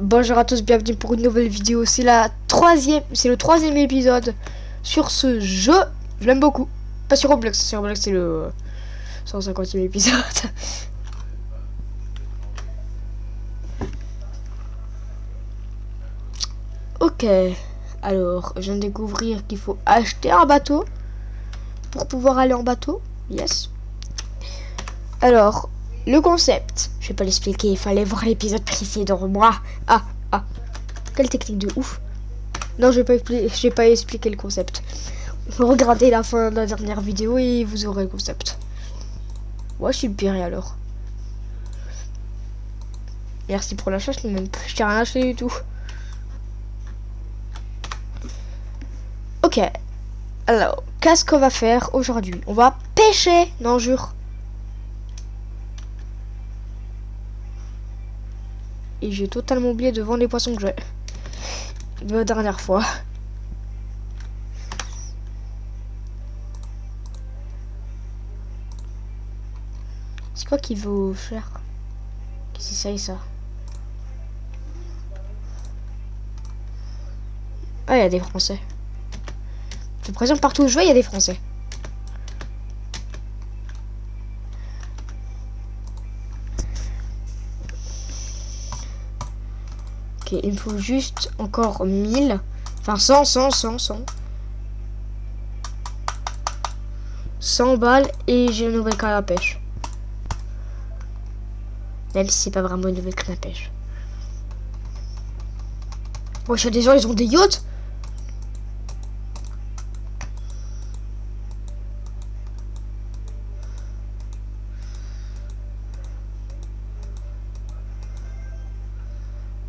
Bonjour à tous, bienvenue pour une nouvelle vidéo. C'est la troisième, c'est le troisième épisode sur ce jeu. Je l'aime beaucoup. Pas sur Roblox, sur Roblox c'est le 150e épisode. ok, alors je viens de découvrir qu'il faut acheter un bateau pour pouvoir aller en bateau. Yes. Alors, le concept, je vais pas l'expliquer, il fallait voir l'épisode précédent. Moi, ah, ah, quelle technique de ouf. Non, je vais pas, je vais pas expliquer le concept. Regardez la fin de la dernière vidéo et vous aurez le concept. Ouais, je suis le alors. Merci pour l'achat, je n'ai même rien acheté du tout. Ok. Alors, qu'est-ce qu'on va faire aujourd'hui? On va pêcher Non, jure. Et j'ai totalement oublié de vendre les poissons que j'ai. La dernière fois. C'est quoi qui vaut cher Qu'est-ce que c'est ça? Ah, il y a des Français. J'ai l'impression partout où je vais, il y a des Français. Ok, il me faut juste encore 1000. Enfin, 100, 100, 100, 100. 100 balles et j'ai une nouvelle canne à pêche. Même si c'est pas vraiment une nouvelle canne à pêche. Oh, je des gens, ils ont des yachts?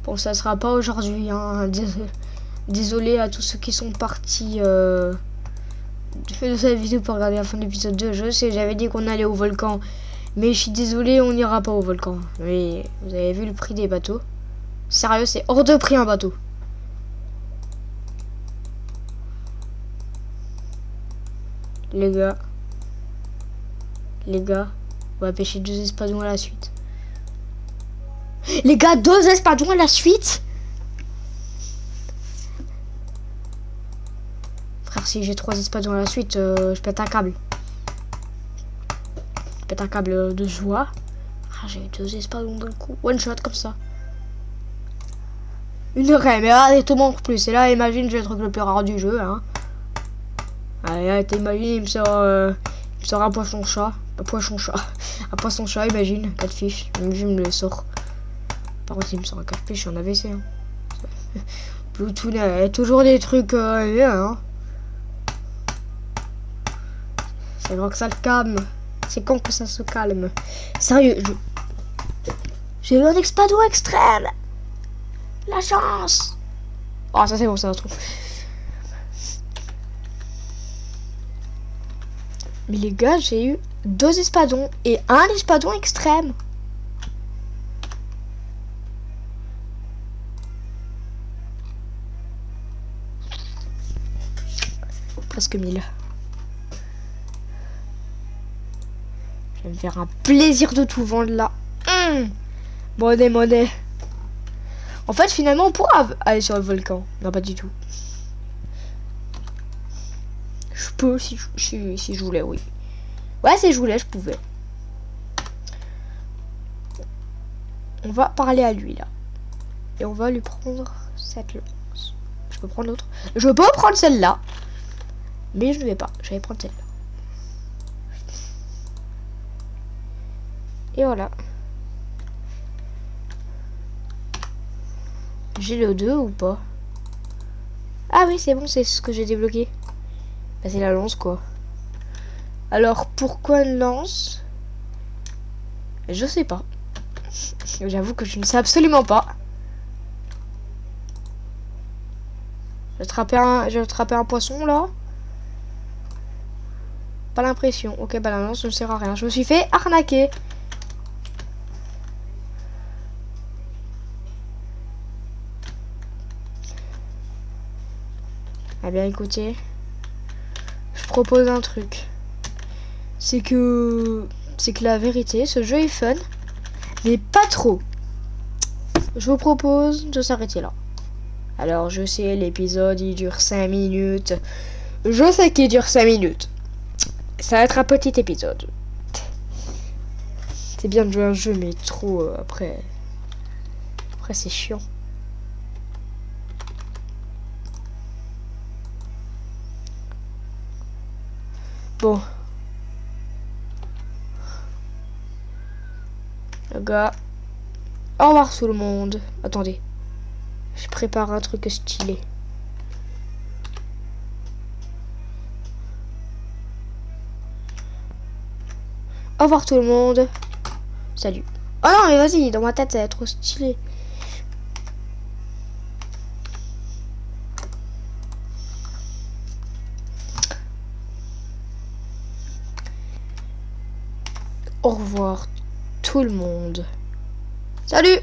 Bon, ça sera pas aujourd'hui. Hein. Désolé à tous ceux qui sont partis euh, de cette vidéo pour regarder la fin de l'épisode 2. Je sais, j'avais dit qu'on allait au volcan. Mais je suis désolé, on n'ira pas au volcan. Mais vous avez vu le prix des bateaux Sérieux, c'est hors de prix un bateau. Les gars. Les gars. On va pêcher deux espadons à la suite. Les gars, deux espadons à la suite Frère, si j'ai trois espadons à la suite, euh, je pète un câble. Je pète un câble de joie. Ah, j'ai deux espadons le coup. One shot comme ça. Une raie, mais allez, tout manque plus. Et là, imagine, j'ai le truc le plus rare du jeu. Hein. Allez, t'imagines, il me sort, euh, il me sort un poisson chat. Un poisson chat. Un poisson chat, imagine. Quatre fiches. Je me le sort. Par contre, il me sort un café, je suis en AVC. Hein. Bluetooth, il y a toujours des trucs euh, hein. C'est vrai que ça le calme. C'est quand que ça se calme. Sérieux, je... J'ai eu un expado extrême. La chance. Oh, ça c'est bon, c'est un truc. Mais les gars, j'ai eu deux espadons et un espadon extrême. Presque 1000. Je vais me faire un plaisir de tout vendre là. Mmh monnaie, monnaie. En fait, finalement, on pourra aller sur le volcan. Non, pas du tout. Je peux si je, si je voulais, oui. Ouais, si je voulais, je pouvais. On va parler à lui, là. Et on va lui prendre cette lance. Je peux prendre l'autre. Je peux prendre celle-là. Mais je ne vais pas. Je vais prendre celle-là. Et voilà. J'ai le 2 ou pas? Ah oui, c'est bon, c'est ce que j'ai débloqué. Bah, c'est la lance, quoi. Alors, pourquoi une lance? Je sais pas. J'avoue que je ne sais absolument pas. J'ai j'ai attrapé un poisson, là. Pas l'impression. Ok, bah la lance ne sert à rien. Je me suis fait arnaquer. Eh bien, écoutez. Je propose un truc. C'est que... C'est que la vérité, ce jeu est fun. Mais pas trop. je vous propose de s'arrêter là. Alors, je sais, l'épisode, il dure 5 minutes. Je sais qu'il dure 5 minutes. Ça va être un petit épisode. C'est bien de jouer un jeu, mais trop euh, après. Après, c'est chiant. Bon. Le gars. Au revoir tout le monde. Attendez. Je prépare un truc stylé. Au revoir tout le monde. Salut. Oh non, mais vas-y, dans ma tête, ça va être trop stylé. Au revoir tout le monde. Salut